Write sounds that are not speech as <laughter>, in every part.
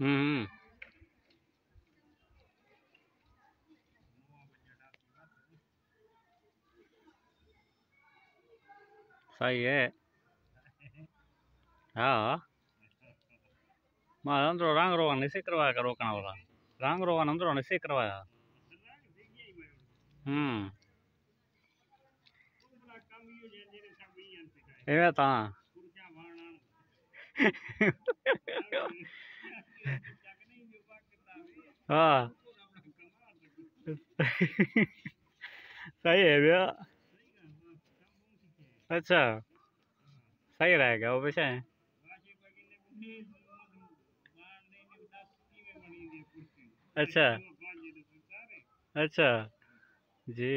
हम्म। सही है। हाँ। माँ, अंदरों रंग रोगन इसे करवाया का रोकना वाला। रंग रोगन अंदरों इसे <laughs> हाँ। सही है भैया। अच्छा सही रहेगा, वो वैसे अच्छा। अच्छा जी।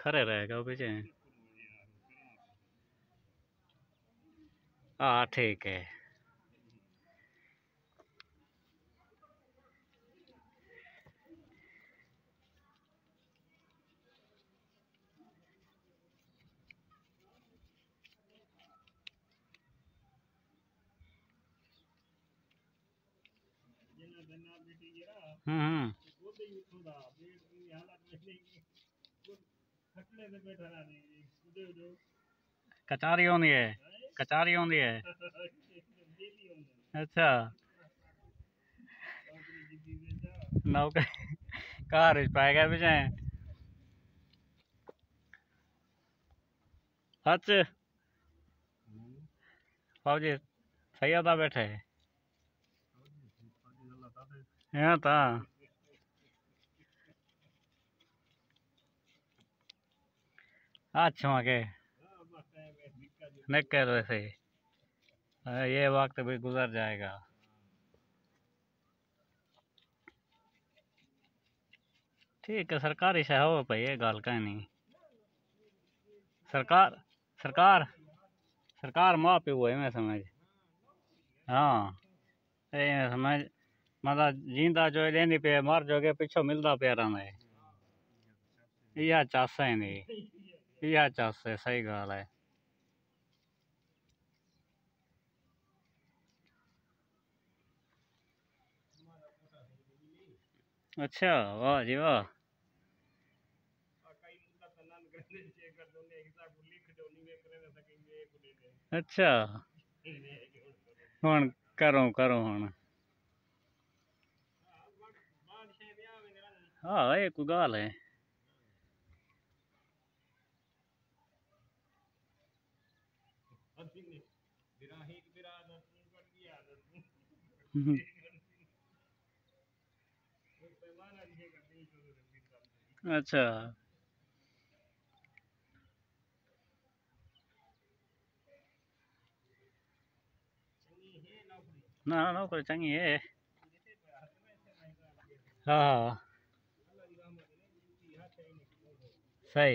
खरे रहेगा, वो वैसे हाँ ठीक है। हम्म। कचारी होनी है। कचारी होंदी है। अच्छा। नौकरी, घर पाए गए पिछे सच? फौजी सही होता बैठे। यहाँ ता। अच्छा के निकल वैसे हाँ, ये वक्त भी गुजर जाएगा। ठीक है सरकारी शह हो भाई ये गल कहीं नहीं। सरकार सरकार सरकार माँ प्यो है मैं समझ। हाँ ये समझ। मतलब जींदा जो लेनी पे मर जोगे पिछो मिलता पे रहा है। यह चास नहीं। यह चास सही गल है। अच्छा वाह जी वाह। अच्छा। हूँ करो करो हूँ हाँ ये कोई गाल है। <laughs> हम्म। আচ্ছা না না করে চাঙি হে হ্যাঁ হ্যাঁ সেই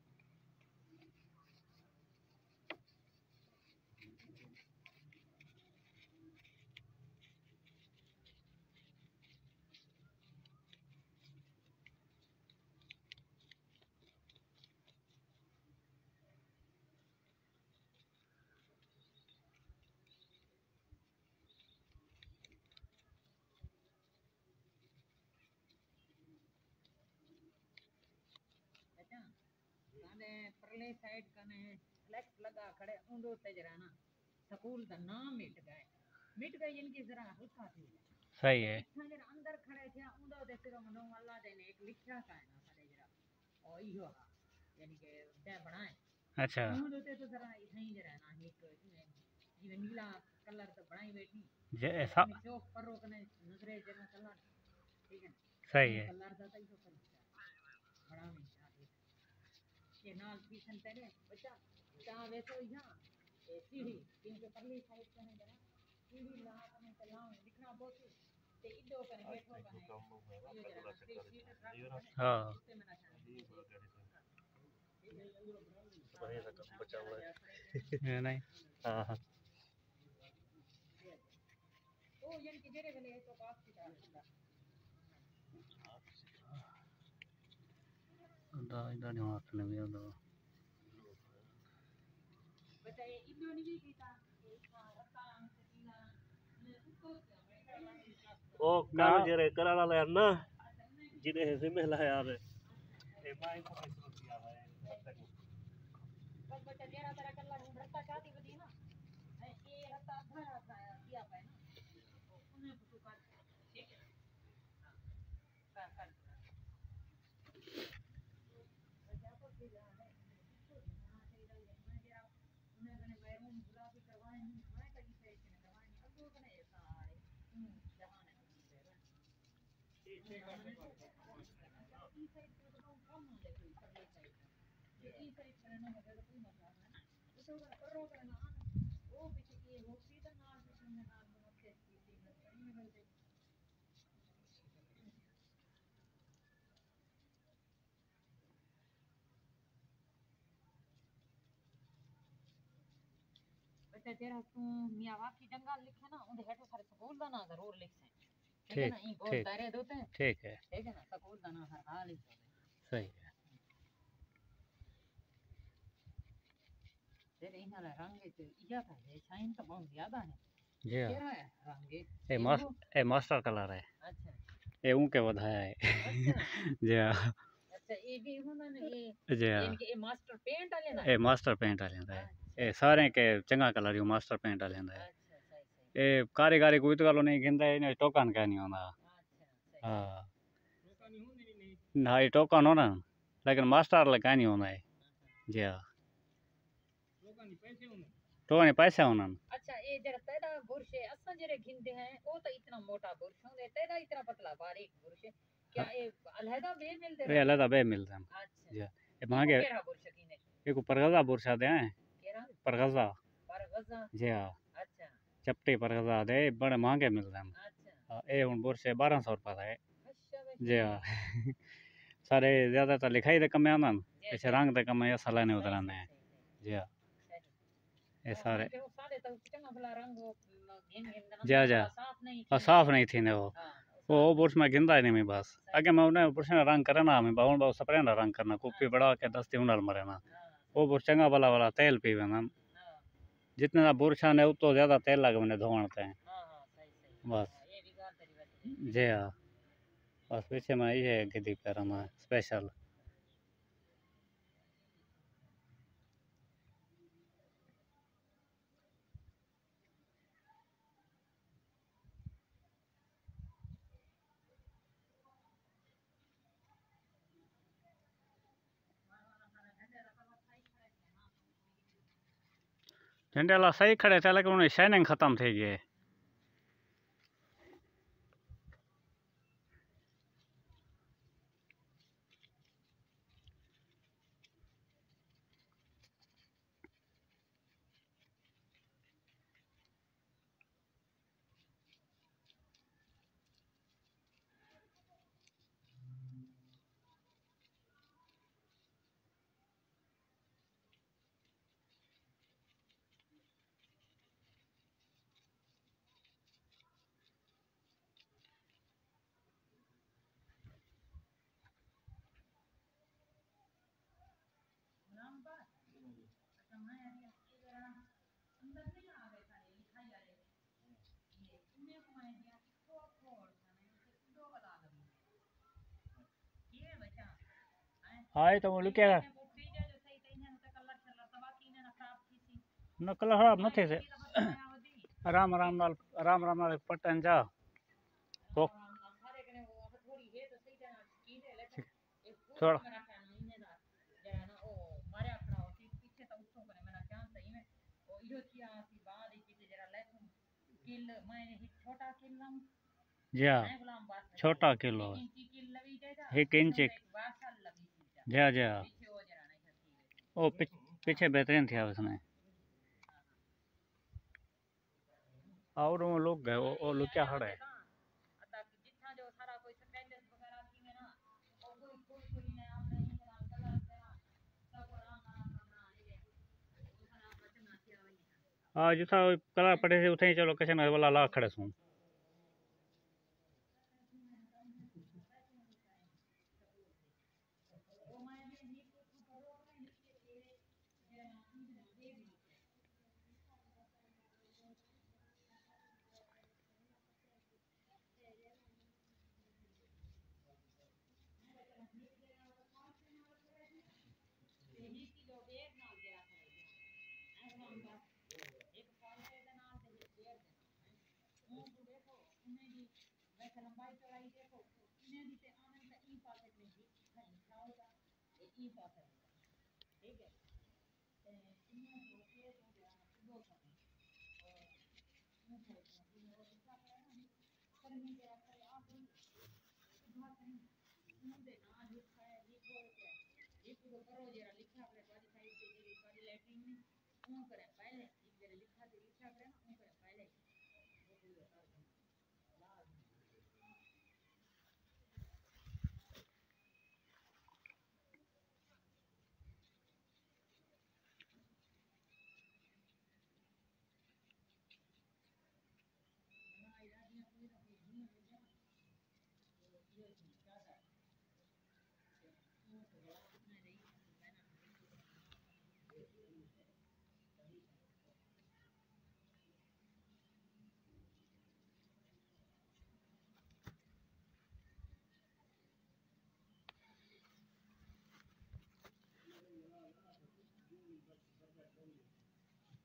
काने परले साइड कने फ्लेक्स लगा खड़े ऊंडो तेज रहना। स्कूल का नाम मिट गए। मिट गए इनकी जरा हल्का थी। सही है। जरा अंदर खड़े थे ऊंडो ते सिरो मनो अल्लाह दे ने एक लिखा का है ना खड़े जरा। ओ इहो यानी के ते बनाए। अच्छा। ऊंडो ते तो जरा इथई जरा ना एक जिवे नीला कलर तो बनाई बैठी। जे सा में चौक परो कने नजरे जरा कलर। ठीक है सही है। कलर दा तो कलर बड़ा में लिखन तेरे बच्चा। ता वैसे यहाँ। ए सीढ़ी। इनके परली साइड कने जरा। सीढ़ी ला कने ते लाओ लिखना बहुत ते इडो कने बैठो कने यो जरा सीट सीट रख हाँ। ते मेरा ख्याल ये नहीं हाँ हाँ। ओ यानी कि जेरे वेले तो पास की तरह दा इधर नहीं हाथ लग गया दो बताइए इधर नहीं बेटा ओ नाम जरे कराला यार ना जिने है से मेला यार ए भाई को कैसे किया है बस बच्चा जरा जरा कर ला रस्ता चाहती बदी ना ये रस्ता अच्छा रस्ता है किया पाए ना उन्हें बुक कर ठीक है कर कर साइड पे ना मगर कोई मसला है तो अगर करो करना वो पीछे की वो सीधा ना पीछे में ना मत के की में में बोलते बच्चा तेरा तू मियाँ वाकी जंगल लिखे ना उनके हेठो सारे स्कूल ये तो है हाँ है मास्टर कलर है अच्छा है अच्छा हाँ अच्छा भी होना ना जी हाँ मास्टर पेंट वाले ना ये मास्टर पेंट आ है सारे के चंगा कलर यो मास्टर पेंट आ है कारीगारी कोई तो गलो नहीं गिंदा है टोकन का नहीं होना हाँ ना ये टोकन हो ना लेकिन मास्टर लगा नहीं होना है जी हाँ टोकन पैसे होना अच्छा ये जरा तेरा बुरश है जरे घिंदे हैं वो तो इतना मोटा बुरश होंगे तेरा इतना पतला बारीक बुरश है। क्या ये अलहदा बे मिलते ये अलग बे मिलते हैं। अच्छा। जी हाँ। ये मांगे केरा बुरश कीने? एक परगजा बुरशा दे हैं। केरा? परगजा। पर गजा जी हाँ। अच्छा। चपटी परगजा दे बड़े महँगे मिलते हैं। अच्छा। हाँ, ये हूँ बुरश बारह सौ रुपये का है अच्छा जी हाँ। <laughs> सारे ज़्यादातर लिखाई दे कम आना पीछे रंग दे कम या सलाने उतराने हैं। जी हाँ। ये सारे वो सारे तो जा, जा। साफ़ नहीं और साफ़ नहीं थी ने वो। हाँ वो बुरश में गिंदा ही नहीं मैं बस। आगे मैं उन्हें बुरश ने रंग करे ना मैं बाउन बाउ स्प्रे ना रंग करना कुप्पी बढ़ा के दस्ती उनल मरे ना। हाँ। वो बुरश चंगा भला वाला तेल पीवे ना। हाँ। जितने ना बुरशा ने उतो ज़्यादा तेल लगे मैंने हैं हाँ हाँ सही सही। बस। हाँ, है जी हाँ। बस पीछे मैं ये गिद्दी पैर में स्पेशल झंडे सही खड़े थे लेकिन उन्हें शाइनिंग खत्म थी गई हाँ ये तो वो लिखेगा न, कलर खराब न थे से आराम आराम नाल आराम आराम नाल पटन जा। तो थोड़ा। छोटा किल हाँ। छोटा किलो एक। इंच जी जी हाँ पीछे पिछ- बेहतरीन था उसने। और वो लोग गए वो, वो लोग क्या खड़ा है? ही जिथा कलर पड़े थे उथे ही चलो किशन वाला ला खड़े सू कलम्बाई चढ़ाई देखो इन्हें दीते आनंद का ई पॉकेट में जी घर लिखा होगा ये ई पॉकेट होगा ठीक है इन्हें जो के तो दो करना और मैं बोलता हूँ मेरा गुस्सा है ना पर मैं क्या कर आप बात नहीं मुझे ना लिखा है लिखो क्या ये पूरा करो जरा लिखा करे पाजी साइड से जरी पाजी लैट्रिन में कौन करे पहले एक जरा लिखा दे लिखा करे ना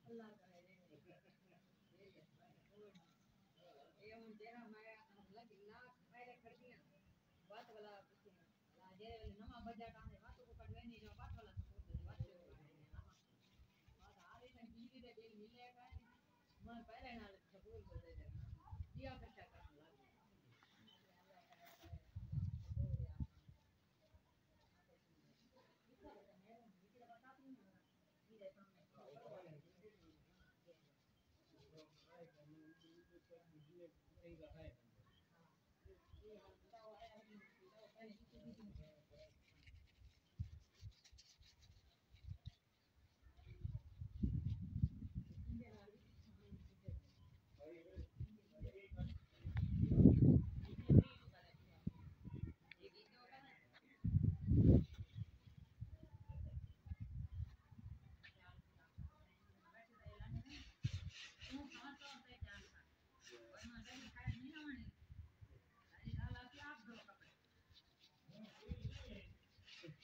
करे <laughs> ये हम तेरा मैं लग लाख पहले खड़कियाँ बात वाला कुछ ला जे नमा बजा काने बात को कटवे नहीं जो बात वाला सपोर्ट दे बात बात आ रही है बीवी दे बिल मिले का मैं पहले नाल सपोर्ट दे दे दिया खर्चा करने लग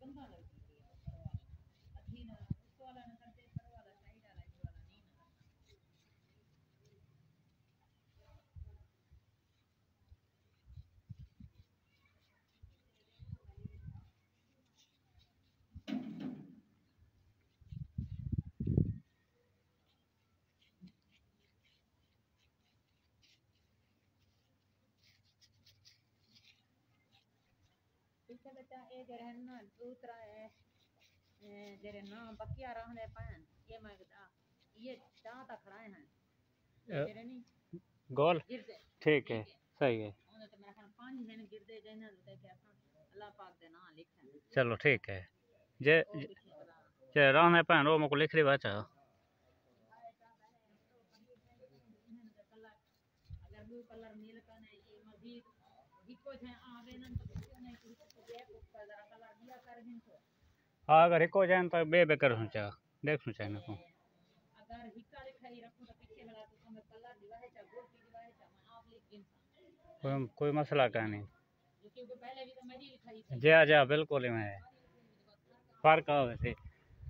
根断的。बच्चा ये जरा है ना दूसरा है जरे ना बकिया रहने पान ये मैं ये चाह तक खड़ाए हैं जरे नहीं गोल ठीक है सही है उन्हें तो मेरा ख्याल पाँच दिन गिरते देने तो क्या अल्लाह पाक दे ना लिखे हैं चलो ठीक है जे जे- रहने पान वो मुझको लिख रही बात है अगर ब्लू कलर नील का नहीं ये मजीद हिको है आवे न तो क्यों नहीं कुछ तो ये ऊपर जरा कलर दिया कर दिन तो हाँ अगर हिको जाए तो बे बेकर सोचा देख सोचा ना को। अगर हिक्का लिखाई रखो जा पीछे वाला तो हमें कलर दिवा है चाहे गोल की दिवा है चाहे मैं आप लिख गिन कोई कोई मसला का नहीं जो क्योंकि पहले भी तो मेरी लिखाई थी जा जा बिल्कुल ही मैं फ़र्क आ वैसे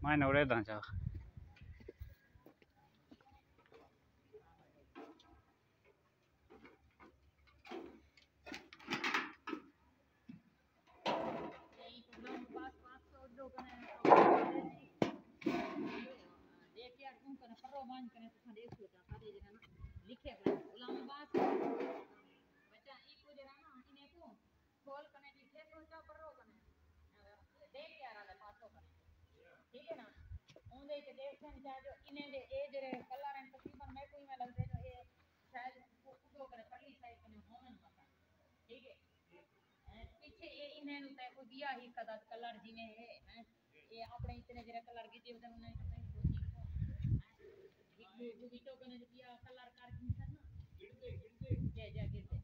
मैंने उड़े दा चा यही प्रोग्राम पास पास सौ दो कने देख यार मान कने तो देख सो जा सारे जगह ना लिखे कने गुलाम बास बच्चा ई को जरा ना इने को खोल कने लिखे तो चा परो कने देख यार आले पासो कने ठीक है। ना ओंदे के देख सन जा जो इने दे ए जरे कलर एंड तकरीबन मैं कोई में लगदे जो ए शायद उडो कने पल्ली साइड कने होमन पता ठीक है पीछे ये इन्हें ते दिया ही कदा कलर जिने है हैं, ये अपने इतने जरा कलर की एक दो कने जो दिया कलर कर किंसन ना गिरते गिरते जय जय गिरते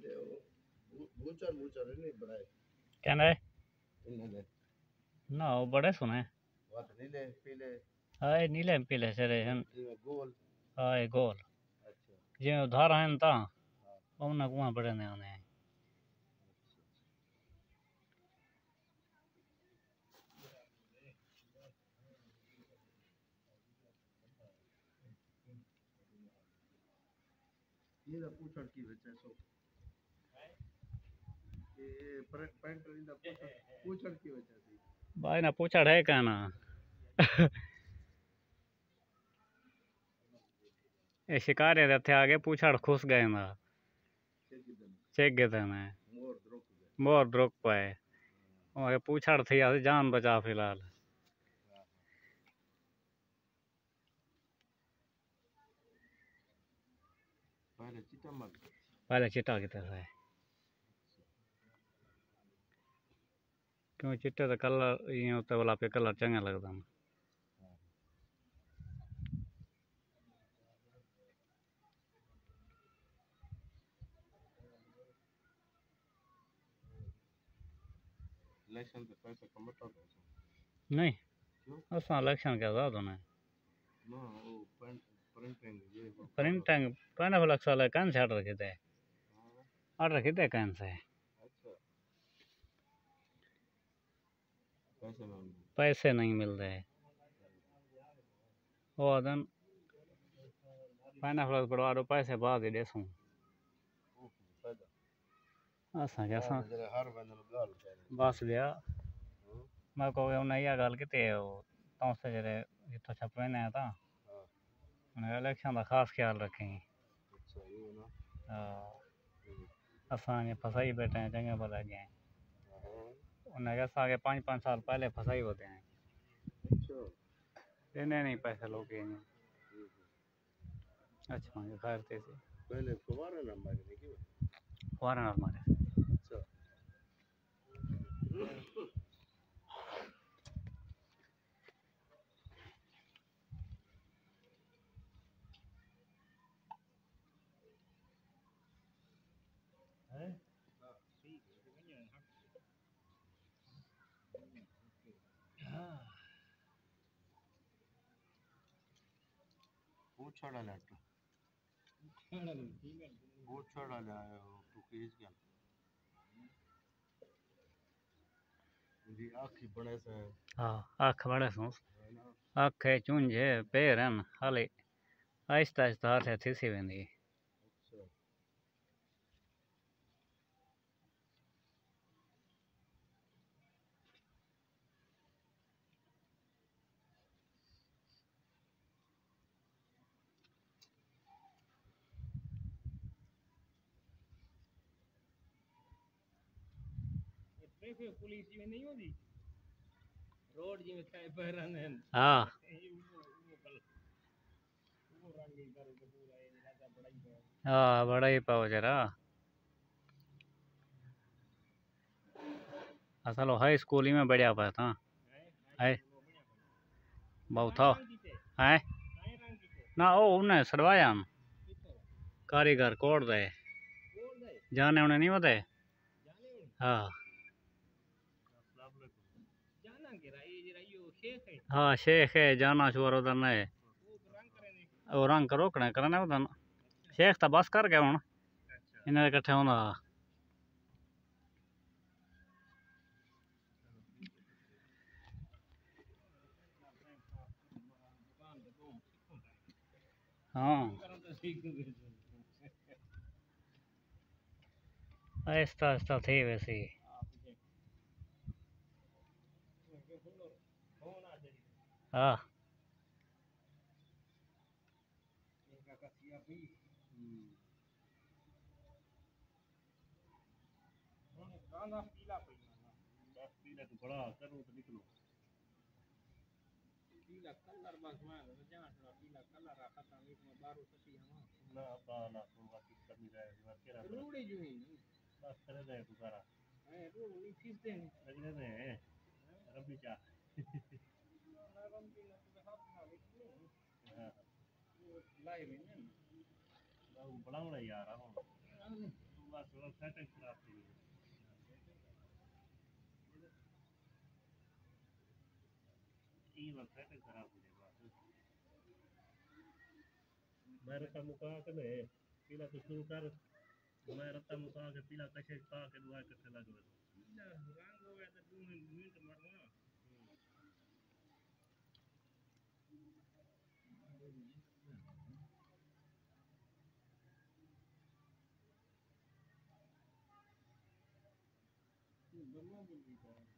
बूचर बूचर नहीं बड़ाए कहना है इन्होंने। ना वो बड़े सुने बात तो नीले पीले। हाय नीले पीले सेरे हन गोल। हाय गोल। अच्छा। जे उधार हन हाँ। ता ओना कुआ बड़े ने आने ये पूछड़ की वजह से। <laughs> भाई ना पूछा है क्या ना? <laughs> ये शिकार है इतने आ गए पूछड़ खुश गए ना। चेक गए थे मैं मोर द्रोक पाए। और पूछड़ थी आसे जान बचा फ़िलहाल। पहले चिटा की तरफ़ है। क्यों चिट्टे तो कलर ये होता वाला पे कलर चंगा लगता है। इलेक्शन पे पैसे कमता था नहीं असा इलेक्शन के बाद होना है। ना वो प्रिंटिंग ये प्रिंटिंग पहले वाला साल कौन से ऑर्डर किए हाँ, ऑर्डर किए कौन से? पैसे नहीं मिल रहे। ಅದನ್ನು ಪೈನಾಪಲ್ ಪಡವಾರು ಪೈಸೆ ಬಾದಿ ॾेसूं असांखे असां बसि ॿिया माँ को हुन इहा ॻाल्हि किथे तव्हां सां जॾहिं जिथो छपाईंदा आहियो तव्हां उन्हें इलेक्शन का खास ख्याल रखें। अच्छा, हा। फसाई बैठे आहियूं चङे भले उन्हें क्या सागे पाँच पाँच साल पहले फसाई होते हैं अच्छा। देने नहीं पैसे लोग हैं। अच्छा खैर से। पहले फुवारा ना मारे नहीं क्यों मारे। हमारे अच्छा छड़ा लेट वो छड़ा ले आया हो तू केस क्या जी आखी बड़े से हाँ। आख बड़े सो है। आख है चूंझे पैर हैं हाले। आहिस्ता आहिस्ता हाथ थी सी वेंदी। पुलिस में नहीं होती रोड जिमें काय पहरान है। हाँ। बड़ा ही पाओ जरा। असल हाई स्कूल ही में बढ़िया पाया था। है? बहुत था। है? ना ओ उन्हें सड़वाया। हम कारीगर कोड दे जाने उन्हें नहीं होते? हाँ जाना के राई जरा यो शेख है हाँ शेख है जाना शुवर उधर ने। वो रंग करे रोकने करने उधर शेख तो बस कर गया हूँ इन्हें इकट्ठे होना। हाँ। आहिस्ता आहिस्ता थे वैसे ही हाँ बस पीला तो बड़ा करो तो निकलो पीला कलर बस मार जहाँ थोड़ा पीला कलर रखा था एक में बारो सटी हम ना बाला तो बाकी करनी रहे बार केरा रूड़ी जो ही। है रबी चा लाई में ना बड़ा बड़ा यार बस मैं रता मुका के ने पीला तो शुरू कर मैं रता मुका के पीला कशे पा के दुआ करते लग रंग हो गया तो दो मिनट मरना will be born.